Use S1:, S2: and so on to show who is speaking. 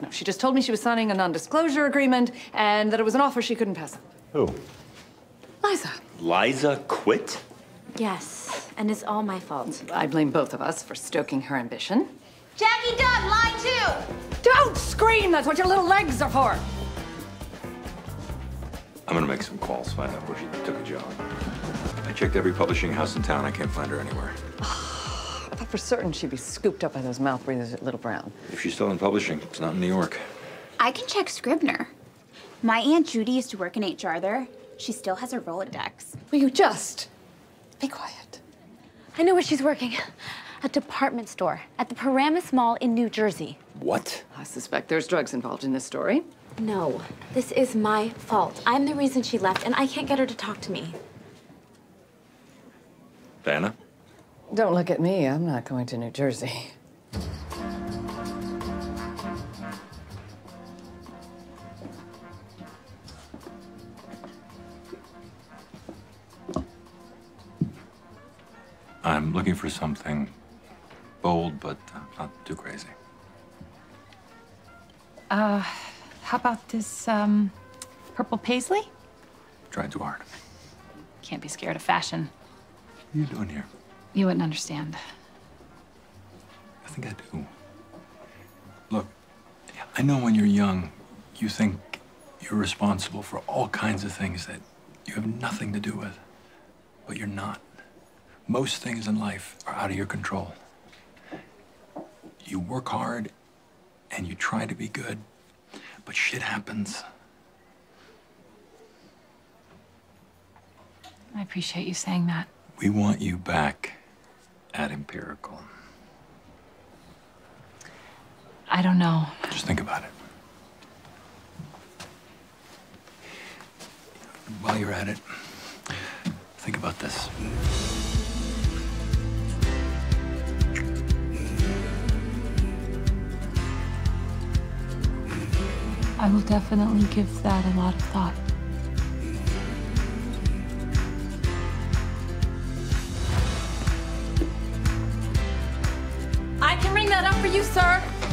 S1: no. She just told me she was signing a non-disclosure agreement and that it was an offer she couldn't pass up.
S2: Who?
S1: Liza.
S2: Liza quit?
S3: Yes, and it's all my fault.
S1: I blame both of us for stoking her ambition.
S3: Jackie Dunn, line two!
S1: Don't scream! That's what your little legs are for!
S4: I'm gonna make some calls, find out where she took a job. I checked every publishing house in town. I can't find her anywhere. Oh.
S1: I thought for certain she'd be scooped up by those mouth breathers at Little Brown.
S4: If she's still in publishing, it's not in New York.
S3: I can check Scribner. My Aunt Judy used to work in HR there. She still has her Rolodex.
S1: Will you just be quiet?
S5: I know where she's working. A department store at the Paramus Mall in New Jersey.
S4: What?
S1: I suspect there's drugs involved in this story.
S5: No, this is my fault. I'm the reason she left, and I can't get her to talk to me.
S4: Vanna?
S1: Don't look at me. I'm not going to New Jersey.
S4: I'm looking for something bold, but uh, not too crazy.
S6: Uh, How about this, um, purple paisley?
S4: Trying too hard.
S6: Can't be scared of fashion.
S4: What are you doing here?
S6: You wouldn't understand.
S4: I think I do. Look, I know when you're young, you think you're responsible for all kinds of things that you have nothing to do with. But you're not. Most things in life are out of your control. You work hard and you try to be good, but shit happens.
S6: I appreciate you saying that.
S4: We want you back at Empirical.
S6: I don't know.
S4: Just think about it. While you're at it, think about this.
S6: I will definitely give that a lot of thought.
S1: that up for you, sir.